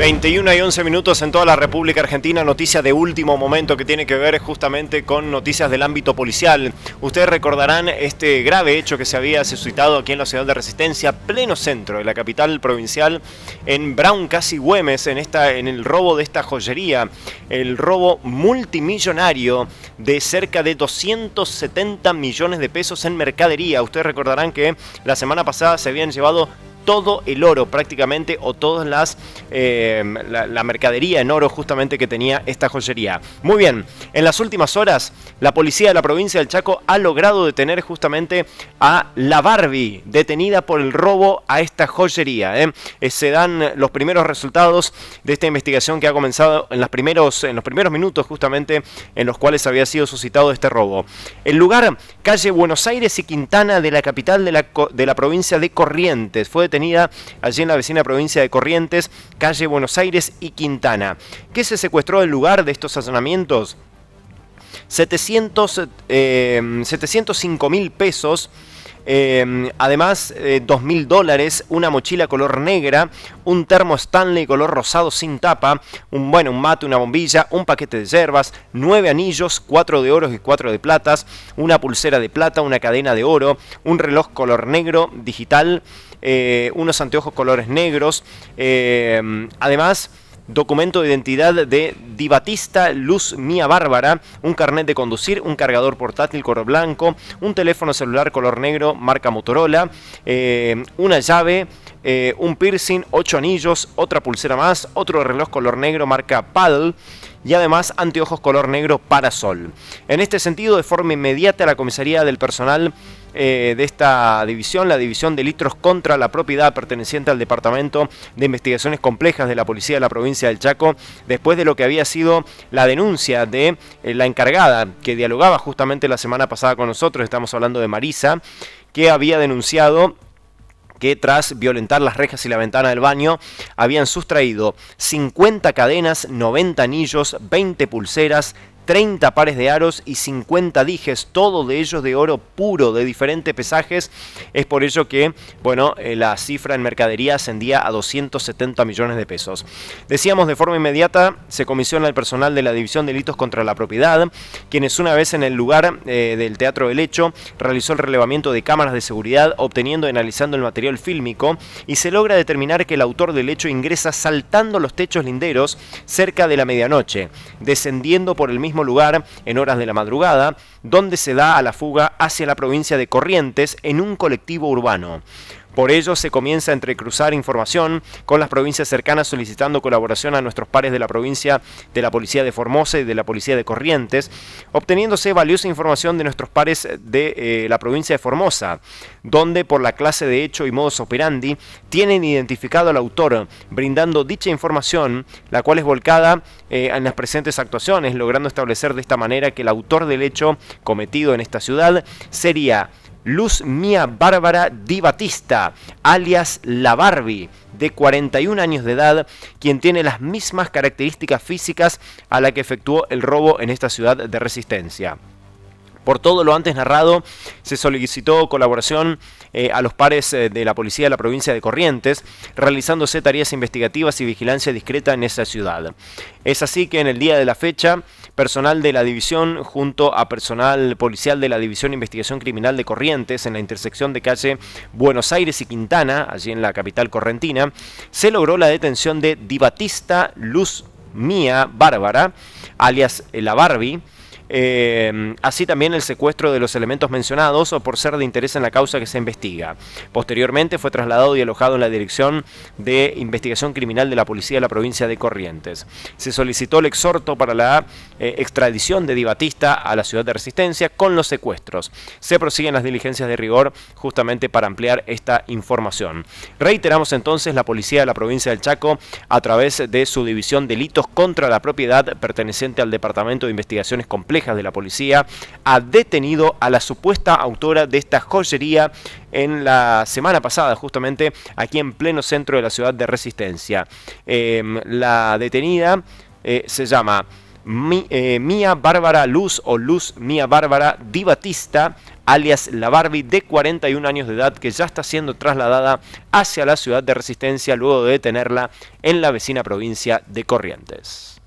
21 y 11 minutos en toda la República Argentina, noticia de último momento que tiene que ver justamente con noticias del ámbito policial. Ustedes recordarán este grave hecho que se había suscitado aquí en la ciudad de Resistencia, pleno centro de la capital provincial, en Brown, casi Güemes, en, esta, en el robo de esta joyería, el robo multimillonario de cerca de 270 millones de pesos en mercadería. Ustedes recordarán que la semana pasada se habían llevado todo el oro prácticamente o toda las eh, la, mercadería en oro justamente que tenía esta joyería. Muy bien, en las últimas horas la policía de la provincia del Chaco ha logrado detener justamente a la Barbie detenida por el robo a esta joyería. ¿eh? Eh, se dan los primeros resultados de esta investigación que ha comenzado en, primeros, en los primeros minutos justamente en los cuales había sido suscitado este robo. El lugar, calle Buenos Aires y Quintana de la capital de la, de la provincia de Corrientes, fue allí en la vecina provincia de Corrientes, calle Buenos Aires y Quintana. ¿Qué se secuestró del lugar de estos allanamientos? 700, 705 eh, mil pesos Em, además, eh, dos mil dólares, una mochila color negra, un termo Stanley color rosado sin tapa, un, bueno, un mate, una bombilla, un paquete de hierbas, nueve anillos, cuatro de oro y cuatro de platas, una pulsera de plata, una cadena de oro, un reloj color negro digital, eh, unos anteojos colores negros. Em, además, documento de identidad de Divatista Luz Mía Bárbara, un carnet de conducir, un cargador portátil color blanco, un teléfono celular color negro marca Motorola, eh, una llave, eh, un piercing, ocho anillos, otra pulsera más, otro reloj color negro marca Paddle y además anteojos color negro para sol. En este sentido, de forma inmediata, la comisaría del personal eh, de esta división, la división de litros contra la propiedad perteneciente al Departamento de Investigaciones Complejas de la Policía de la provincia del Chaco, después de lo que había sido la denuncia de eh, la encargada que dialogaba justamente la semana pasada con nosotros, estamos hablando de Marisa, que había denunciado que tras violentar las rejas y la ventana del baño habían sustraído 50 cadenas, 90 anillos, 20 pulseras, 30 pares de aros y 50 dijes, todo de ellos de oro puro, de diferentes pesajes. Es por ello que, bueno, eh, la cifra en mercadería ascendía a 270 millones de pesos. Decíamos de forma inmediata, se comisiona el personal de la División de Delitos contra la Propiedad, quienes una vez en el lugar eh, del Teatro del Hecho realizó el relevamiento de cámaras de seguridad, obteniendo y analizando el material fílmico, y se logra determinar que el autor del hecho ingresa saltando los techos linderos cerca de la medianoche, descendiendo por el mismo lugar en horas de la madrugada, donde se da a la fuga hacia la provincia de Corrientes en un colectivo urbano. Por ello se comienza a entrecruzar información con las provincias cercanas solicitando colaboración a nuestros pares de la provincia de la Policía de Formosa y de la Policía de Corrientes, obteniéndose valiosa información de nuestros pares de eh, la provincia de Formosa, donde por la clase de hecho y modus operandi tienen identificado al autor, brindando dicha información, la cual es volcada eh, en las presentes actuaciones, logrando establecer de esta manera que el autor del hecho cometido en esta ciudad sería Luz Mía Bárbara Di Batista, alias La Barbie, de 41 años de edad, quien tiene las mismas características físicas a la que efectuó el robo en esta ciudad de Resistencia. Por todo lo antes narrado, se solicitó colaboración eh, a los pares eh, de la policía de la provincia de Corrientes, realizándose tareas investigativas y vigilancia discreta en esa ciudad. Es así que en el día de la fecha, personal de la división junto a personal policial de la División de Investigación Criminal de Corrientes en la intersección de calle Buenos Aires y Quintana, allí en la capital correntina, se logró la detención de Dibatista Luz Mía Bárbara, alias La Barbie, eh, así también el secuestro de los elementos mencionados o por ser de interés en la causa que se investiga. Posteriormente fue trasladado y alojado en la Dirección de Investigación Criminal de la Policía de la provincia de Corrientes. Se solicitó el exhorto para la eh, extradición de Dibatista a la ciudad de Resistencia con los secuestros. Se prosiguen las diligencias de rigor justamente para ampliar esta información. Reiteramos entonces la Policía de la provincia del Chaco a través de su división Delitos contra la Propiedad perteneciente al Departamento de Investigaciones Complejas de la policía ha detenido a la supuesta autora de esta joyería en la semana pasada, justamente aquí en pleno centro de la ciudad de Resistencia. Em, la detenida eh, se llama eh, Mía Bárbara Luz o Luz Mía Bárbara Di Batista, alias la Barbie, de 41 años de edad, que ya está siendo trasladada hacia la ciudad de Resistencia luego de detenerla en la vecina provincia de Corrientes.